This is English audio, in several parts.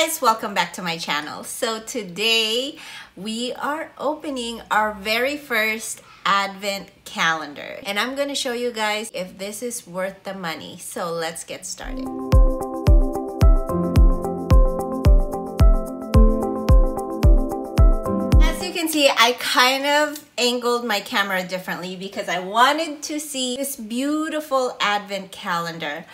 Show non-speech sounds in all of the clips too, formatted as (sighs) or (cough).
guys, welcome back to my channel. So today we are opening our very first advent calendar and I'm to show you guys if this is worth the money. So let's get started. As you can see, I kind of angled my camera differently because I wanted to see this beautiful advent calendar.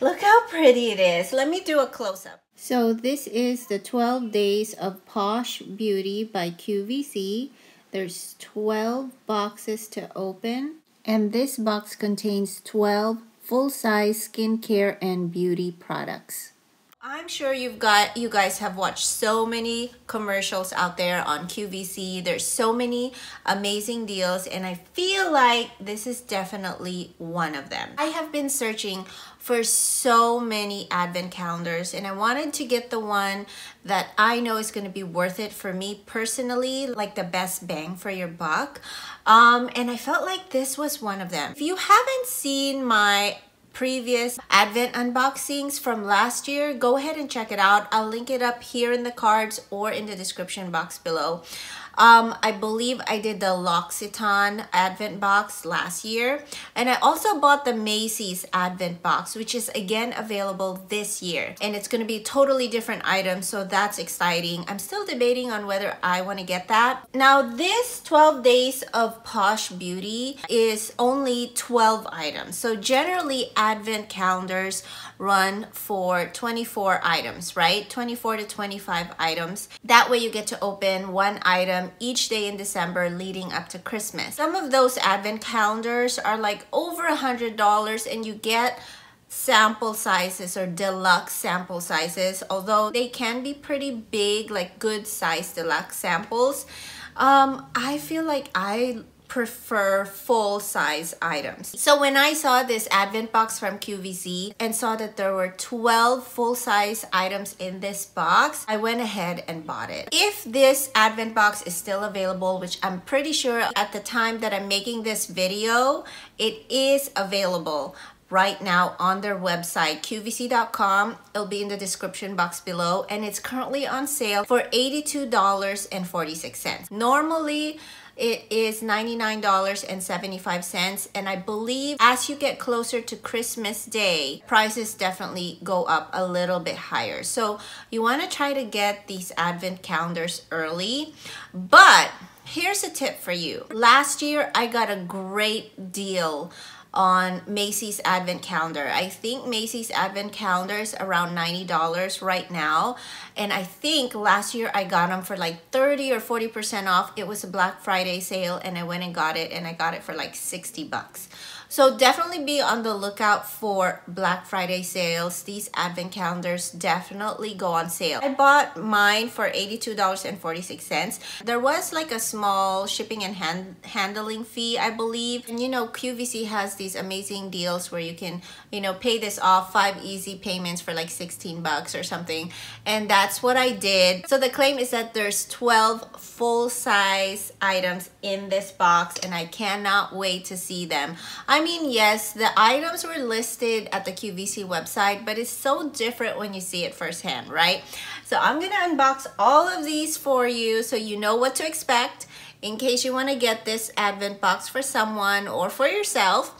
Look how pretty it is. Let me do a close-up. So this is the 12 Days of Posh Beauty by QVC. There's 12 boxes to open. And this box contains 12 full-size skincare and beauty products. I'm sure you've got you guys have watched so many commercials out there on QVC. There's so many amazing deals and I feel like this is definitely one of them. I have been searching for so many advent calendars and I wanted to get the one that I know is going to be worth it for me personally, like the best bang for your buck. Um, and I felt like this was one of them. If you haven't seen my previous advent unboxings from last year go ahead and check it out. I'll link it up here in the cards or in the description box below um, I believe I did the L'Occitane Advent box last year. And I also bought the Macy's Advent box, which is again available this year. And it's going to be totally different items, so that's exciting. I'm still debating on whether I want to get that. Now, this 12 Days of Posh Beauty is only 12 items. So generally, Advent calendars run for 24 items, right? 24 to 25 items. That way you get to open one item each day in December leading up to Christmas. Some of those advent calendars are like over a hundred dollars and you get sample sizes or deluxe sample sizes although they can be pretty big like good size deluxe samples um, I feel like I prefer full size items. So when I saw this advent box from QVC and saw that there were 12 full size items in this box, I went ahead and bought it. If this advent box is still available, which I'm pretty sure at the time that I'm making this video, it is available right now on their website qvc.com it'll be in the description box below. And it's currently on sale for $82.46 normally it is $99.75 and I believe as you get closer to Christmas Day, prices definitely go up a little bit higher. So you want to try to get these advent calendars early, but here's a tip for you. Last year I got a great deal on Macy's Advent Calendar. I think Macy's Advent Calendar is around $90 right now. And I think last year I got them for like 30 or 40% off. It was a Black Friday sale and I went and got it and I got it for like 60 bucks. So definitely be on the lookout for Black Friday sales. These advent calendars definitely go on sale. I bought mine for $82.46. There was like a small shipping and hand handling fee, I believe. And you know, QVC has these amazing deals where you can, you know, pay this off five easy payments for like 16 bucks or something. And that's what I did. So the claim is that there's 12 full size items in this box and I cannot wait to see them. I mean, yes, the items were listed at the QVC website, but it's so different when you see it firsthand, right? So I'm gonna unbox all of these for you so you know what to expect in case you wanna get this advent box for someone or for yourself.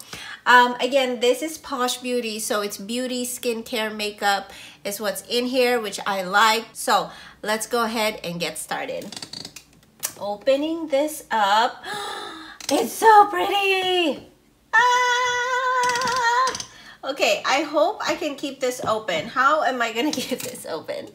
Um, again, this is Posh Beauty, so it's beauty, skincare, makeup is what's in here, which I like. So let's go ahead and get started. Opening this up. (gasps) It's so pretty. Ah! Okay, I hope I can keep this open. How am I gonna (laughs) keep this open?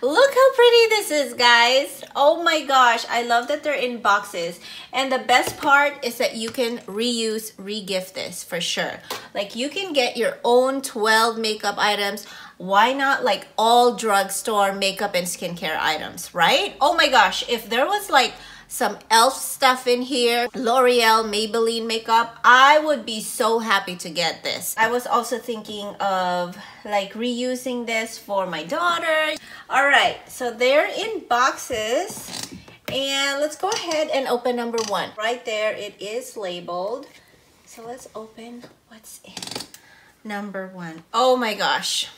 Look how pretty this is, guys. Oh my gosh, I love that they're in boxes. And the best part is that you can reuse, regift this for sure. Like you can get your own 12 makeup items. Why not like all drugstore makeup and skincare items, right? Oh my gosh, if there was like some e.l.f. stuff in here, L'Oreal, Maybelline makeup. I would be so happy to get this. I was also thinking of like reusing this for my daughter. All right, so they're in boxes. And let's go ahead and open number one. Right there, it is labeled. So let's open what's in number one. Oh my gosh.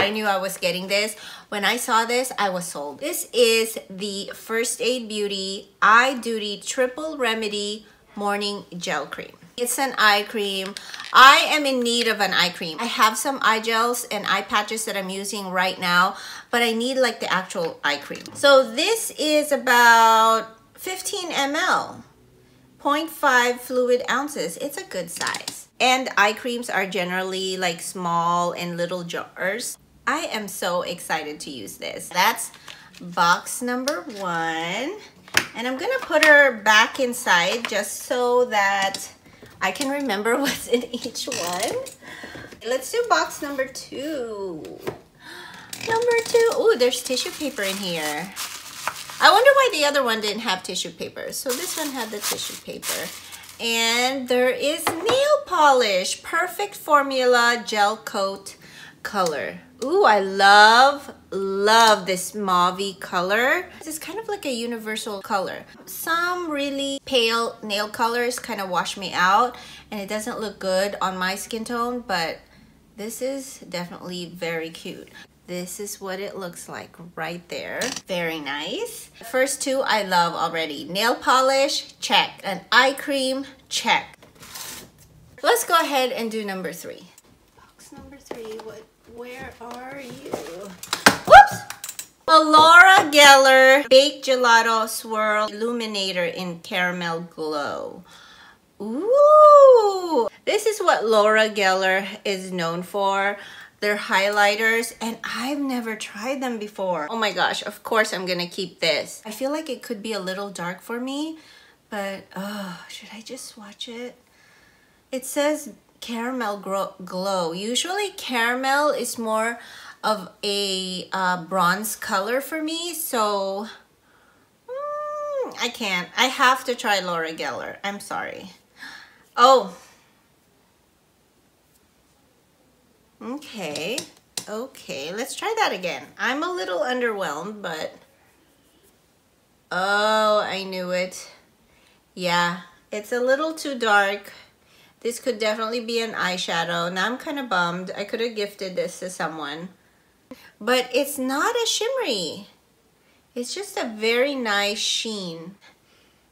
I knew I was getting this. When I saw this, I was sold. This is the First Aid Beauty Eye Duty Triple Remedy Morning Gel Cream. It's an eye cream. I am in need of an eye cream. I have some eye gels and eye patches that I'm using right now, but I need like the actual eye cream. So this is about 15 ml, 0.5 fluid ounces. It's a good size. And eye creams are generally like small and little jars. I am so excited to use this. That's box number one. And I'm gonna put her back inside just so that I can remember (laughs) what's in each one. Let's do box number two. Number two. Oh, there's tissue paper in here. I wonder why the other one didn't have tissue paper. So this one had the tissue paper. And there is nail polish. Perfect Formula Gel Coat Color. Ooh, I love, love this mauve color. It's kind of like a universal color. Some really pale nail colors kind of wash me out and it doesn't look good on my skin tone, but this is definitely very cute. This is what it looks like right there. Very nice. first two I love already. Nail polish, check. An eye cream, check. Let's go ahead and do number three. Box number three, what where are you? Whoops! Laura Geller Baked Gelato Swirl Illuminator in Caramel Glow. Ooh! This is what Laura Geller is known for. They're highlighters and I've never tried them before. Oh my gosh, of course I'm gonna keep this. I feel like it could be a little dark for me, but oh, should I just swatch it? It says caramel glow. Usually caramel is more of a uh, bronze color for me, so mm, I can't. I have to try Laura Geller. I'm sorry. Oh. Okay. Okay, let's try that again. I'm a little underwhelmed, but... Oh, I knew it. Yeah, it's a little too dark. This could definitely be an eyeshadow. Now I'm kind of bummed. I could have gifted this to someone. But it's not a shimmery. It's just a very nice sheen.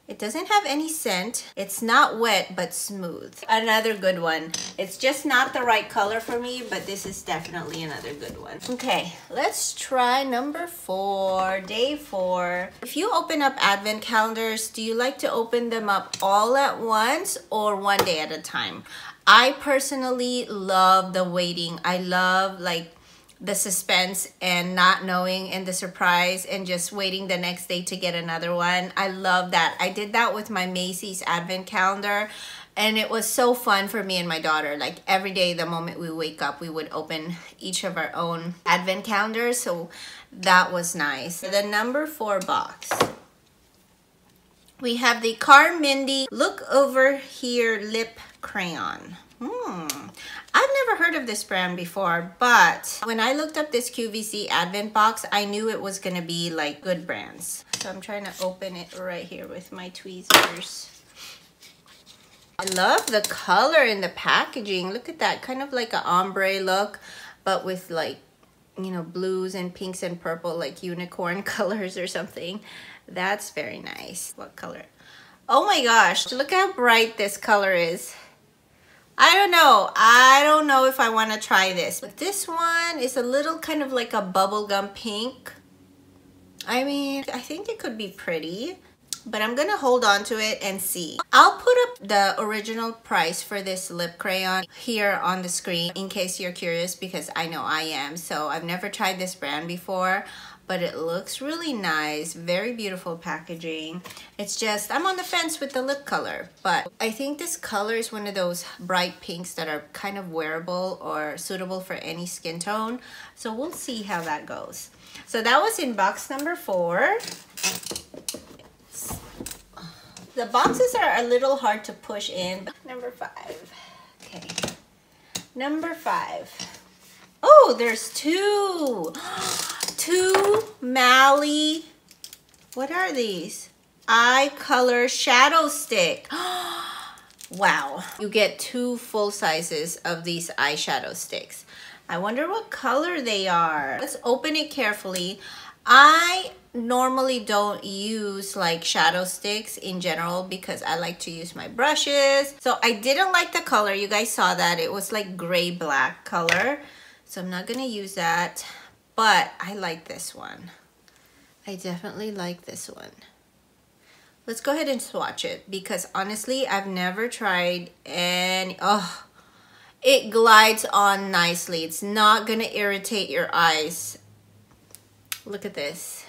It doesn't have any scent. It's not wet, but smooth. Another good one. It's just not the right color for me, but this is definitely another good one. Okay, let's try number four, day four. If you open up advent calendars, do you like to open them up all at once or one day at a time? I personally love the waiting. I love like the suspense and not knowing and the surprise and just waiting the next day to get another one. I love that. I did that with my Macy's advent calendar and it was so fun for me and my daughter. Like every day the moment we wake up, we would open each of our own advent calendars. So that was nice. The number four box. We have the Carmindy Look Over Here Lip Crayon. Hmm. I've never heard of this brand before, but when I looked up this QVC Advent box, I knew it was gonna be like good brands. So I'm trying to open it right here with my tweezers. I love the color in the packaging. Look at that, kind of like an ombre look, but with like, you know, blues and pinks and purple, like unicorn (laughs) colors or something. That's very nice. What color? Oh my gosh, look how bright this color is. I don't know. I don't know if I want to try this. But this one is a little kind of like a bubblegum pink. I mean, I think it could be pretty. But I'm going to hold on to it and see. I'll put up the original price for this lip crayon here on the screen in case you're curious because I know I am. So I've never tried this brand before but it looks really nice very beautiful packaging. It's just I'm on the fence with the lip color but I think this color is one of those bright pinks that are kind of wearable or suitable for any skin tone. So we'll see how that goes. So that was in box number four. The boxes are a little hard to push in. Number five. Okay. Number five. Oh there's two (gasps) two Mally, what are these? Eye Color Shadow Stick. (gasps) wow. You get two full sizes of these eyeshadow sticks. I wonder what color they are. Let's open it carefully. I normally don't use like shadow sticks in general because I like to use my brushes. So I didn't like the color. You guys saw that. It was like gray black color. So I'm not going to use that. But I like this one. I definitely like this one. Let's go ahead and swatch it because honestly, I've never tried any, oh, it glides on nicely. It's not gonna irritate your eyes. Look at this.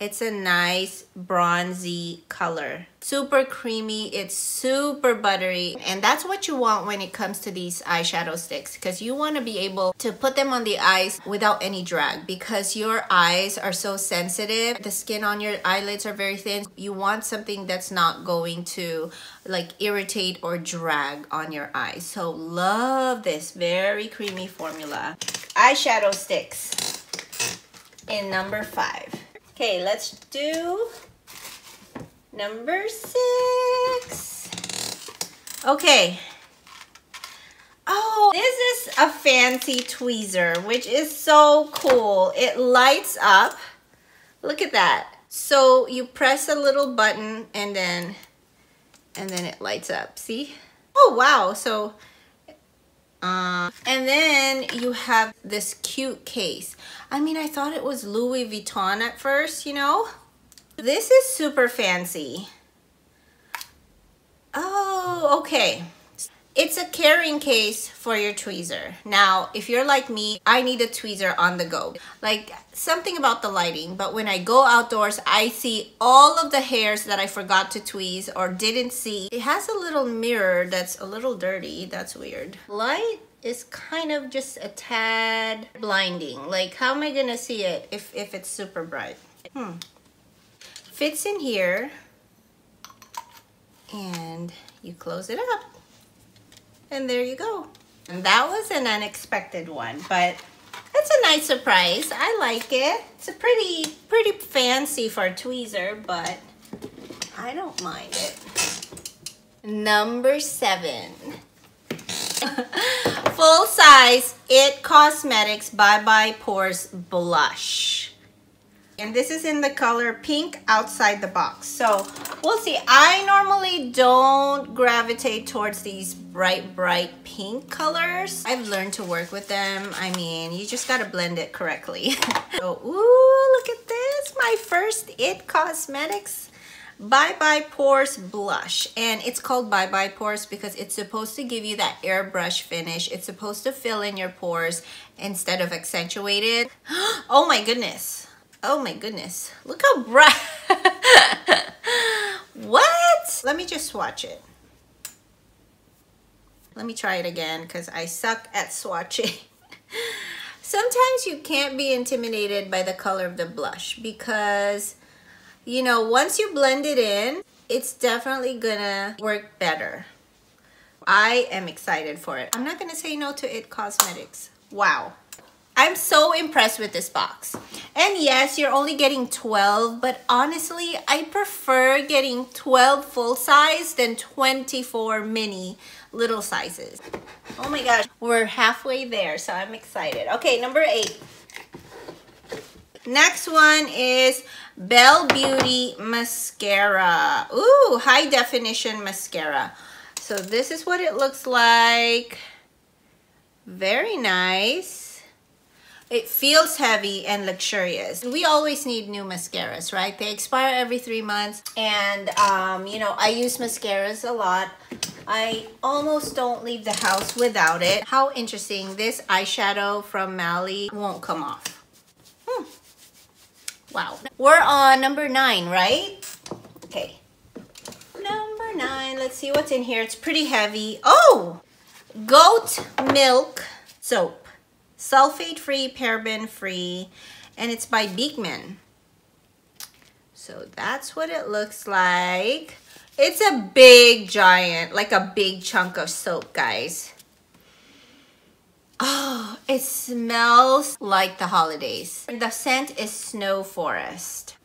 It's a nice bronzy color. Super creamy, it's super buttery, and that's what you want when it comes to these eyeshadow sticks because you want to be able to put them on the eyes without any drag because your eyes are so sensitive. The skin on your eyelids are very thin. You want something that's not going to like irritate or drag on your eyes. So love this very creamy formula. Eyeshadow sticks in number five. Okay, let's do number six. Okay. Oh, this is a fancy tweezer, which is so cool. It lights up. Look at that. So you press a little button and then, and then it lights up. See? Oh, wow. So uh, and then you have this cute case. I mean, I thought it was Louis Vuitton at first, you know? This is super fancy. Oh, okay. It's a carrying case for your tweezer. Now, if you're like me, I need a tweezer on the go. Like something about the lighting, but when I go outdoors, I see all of the hairs that I forgot to tweeze or didn't see. It has a little mirror that's a little dirty. That's weird. Light is kind of just a tad blinding. Like how am I gonna see it if, if it's super bright? Hmm. Fits in here and you close it up and there you go. And that was an unexpected one, but it's a nice surprise. I like it. It's a pretty, pretty fancy for a tweezer, but I don't mind it. Number seven. (laughs) Full size It Cosmetics Bye Bye Pores Blush. And this is in the color pink outside the box. So we'll see. I normally don't gravitate towards these bright, bright pink colors. I've learned to work with them. I mean, you just gotta blend it correctly. (laughs) so, ooh, look at this. My first It Cosmetics Bye Bye Pores Blush. And it's called Bye Bye Pores because it's supposed to give you that airbrush finish. It's supposed to fill in your pores instead of accentuated. (gasps) oh my goodness. Oh my goodness. Look how bright. (laughs) what? Let me just swatch it. Let me try it again because I suck at swatching. (laughs) Sometimes you can't be intimidated by the color of the blush because, you know, once you blend it in, it's definitely gonna work better. I am excited for it. I'm not gonna say no to IT Cosmetics. Wow. I'm so impressed with this box. And yes, you're only getting 12, but honestly, I prefer getting 12 full size than 24 mini little sizes. Oh my gosh, we're halfway there, so I'm excited. Okay, number eight. Next one is Belle Beauty Mascara. Ooh, high definition mascara. So this is what it looks like. Very nice. It feels heavy and luxurious. We always need new mascaras, right? They expire every three months. And, um, you know, I use mascaras a lot. I almost don't leave the house without it. How interesting. This eyeshadow from Mally won't come off. Hmm. Wow. We're on number nine, right? Okay. Number nine. Let's see what's in here. It's pretty heavy. Oh! Goat milk soap sulfate free, paraben free, and it's by Beekman. So that's what it looks like. It's a big giant, like a big chunk of soap, guys. Oh, it smells like the holidays. The scent is Snow Forest.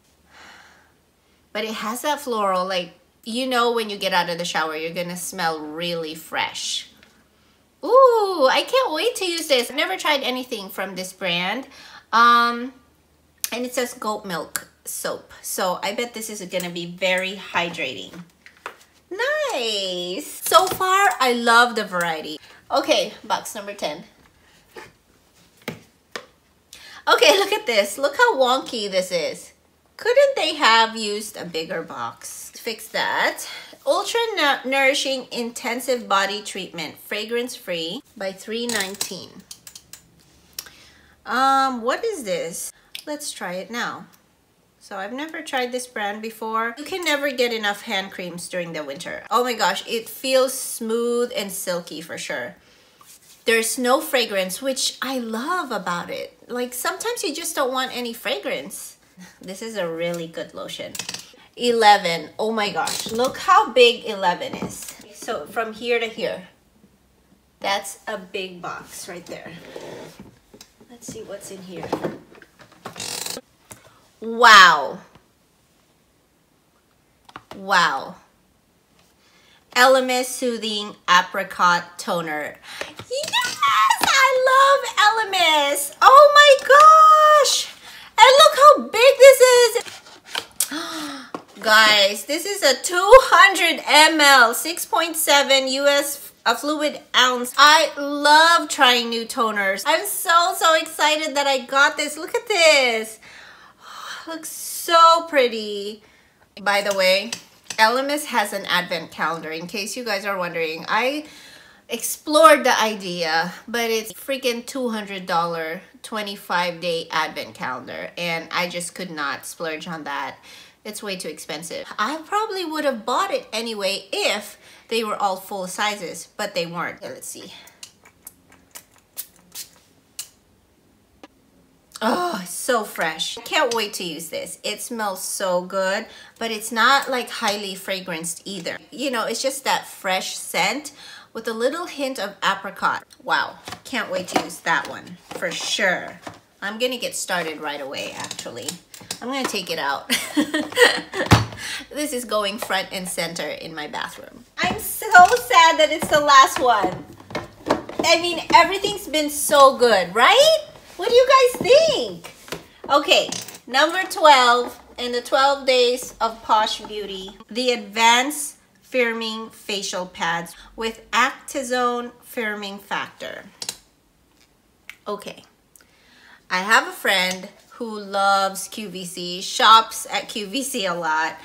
But it has that floral, like, you know when you get out of the shower, you're gonna smell really fresh. Ooh, I can't wait to use this. I've never tried anything from this brand. Um, and it says goat milk soap. So I bet this is gonna be very hydrating. Nice. So far, I love the variety. Okay, box number 10. Okay, (laughs) look at this. Look how wonky this is. Couldn't they have used a bigger box? Fix that. Ultra Nourishing Intensive Body Treatment, fragrance free by 319. Um, what is this? Let's try it now. So I've never tried this brand before. You can never get enough hand creams during the winter. Oh my gosh, it feels smooth and silky for sure. There's no fragrance, which I love about it. Like sometimes you just don't want any fragrance. (laughs) This is a really good lotion. 11. Oh my gosh. Look how big 11 is. So from here to here. That's a big box right there. Let's see what's in here. Wow. Wow. Elemis Soothing Apricot Toner. Yes! I love Elemis. Oh my gosh. And look how big this is. (gasps) Oh Guys, this is a 200 ml, 6.7 US a fluid ounce. I love trying new toners. I'm so, so excited that I got this. Look at this. (sighs) looks so pretty. By the way, Elemis has an advent calendar in case you guys are wondering. I explored the idea, but it's freaking $200 25 day advent calendar and I just could not splurge on that. It's way too expensive. I probably would have bought it anyway if they were all full sizes, but they weren't. Okay, let's see. Oh, so fresh. I can't wait to use this. It smells so good, but it's not like highly fragranced either. You know, it's just that fresh scent with a little hint of apricot. Wow, can't wait to use that one for sure. I'm gonna get started right away actually. I'm gonna take it out. (laughs) this is going front and center in my bathroom. I'm so sad that it's the last one. I mean, everything's been so good, right? What do you guys think? Okay, number 12 in the 12 days of Posh Beauty, the Advanced firming facial pads with Actizone firming factor. Okay, I have a friend who loves QVC, shops at QVC a lot,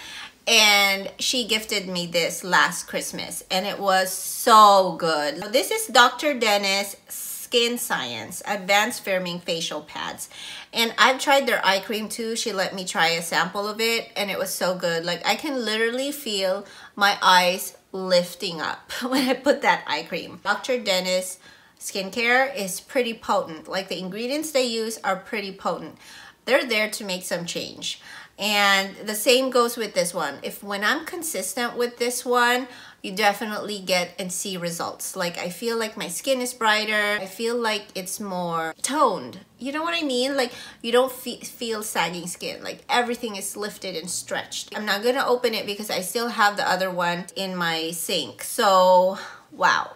and she gifted me this last Christmas, and it was so good. This is Dr. Denese Skin Science Advanced Firming Facial Pads. And I've tried their eye cream too. She let me try a sample of it and it was so good. Like I can literally feel my eyes lifting up (laughs) when I put that eye cream. Dr. Denese skincare is pretty potent. Like the ingredients they use are pretty potent. They're there to make some change. And the same goes with this one. If when I'm consistent with this one, you definitely get and see results. Like I feel like my skin is brighter. I feel like it's more toned. You know what I mean? Like you don't fe feel sagging skin. Like everything is lifted and stretched. I'm not gonna open it because I still have the other one in my sink. So, wow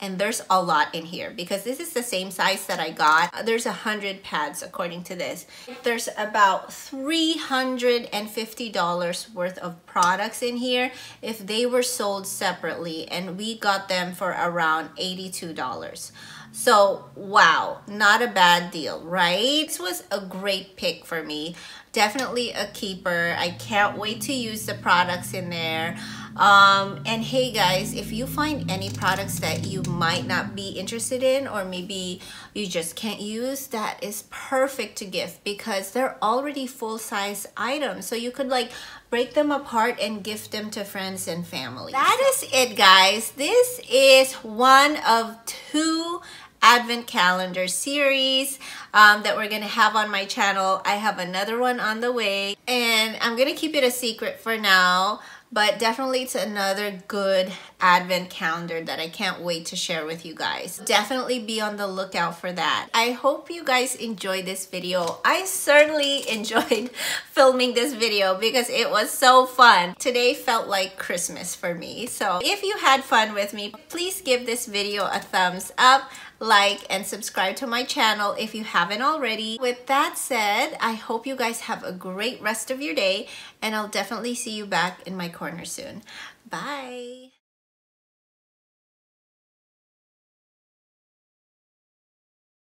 and there's a lot in here because this is the same size that I got. Uh, there's a hundred pads according to this. There's about $350 worth of products in here if they were sold separately and we got them for around $82. So wow, not a bad deal, right? This was a great pick for me. Definitely a keeper. I can't wait to use the products in there. Um, and hey guys, if you find any products that you might not be interested in or maybe you just can't use, that is perfect to gift because they're already full-size items. So you could like break them apart and gift them to friends and family. That is it guys. This is one of two advent calendar series um, that we're gonna have on my channel. I have another one on the way and I'm gonna keep it a secret for now but definitely it's another good advent calendar that I can't wait to share with you guys. Definitely be on the lookout for that. I hope you guys enjoyed this video. I certainly (laughs) enjoyed filming this video because it was so fun. Today felt like Christmas for me. So if you had fun with me, please give this video a thumbs up like and subscribe to my channel if you haven't already. With that said, I hope you guys have a great rest of your day and I'll definitely see you back in my corner soon. Bye!